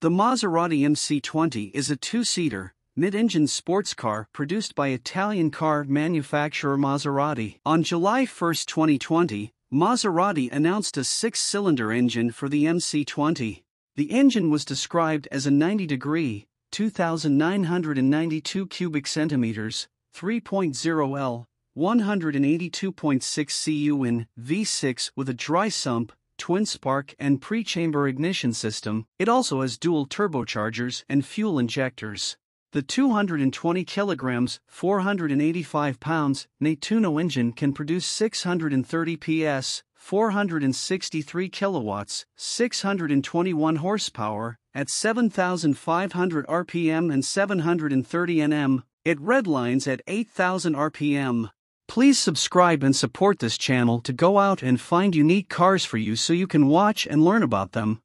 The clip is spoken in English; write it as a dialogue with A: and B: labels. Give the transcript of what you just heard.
A: The Maserati MC20 is a two-seater, mid-engine sports car produced by Italian car manufacturer Maserati. On July 1, 2020, Maserati announced a six-cylinder engine for the MC20. The engine was described as a 90-degree, 2,992 cubic centimeters, 3.0 L, 182.6 cu in V6 with a dry sump, twin spark and pre-chamber ignition system. It also has dual turbochargers and fuel injectors. The 220 kilograms, 485 pounds Nettuno engine can produce 630 PS, 463 kilowatts, 621 horsepower, at 7,500 RPM and 730 Nm. It redlines at 8,000 RPM. Please subscribe and support this channel to go out and find unique cars for you so you can watch and learn about them.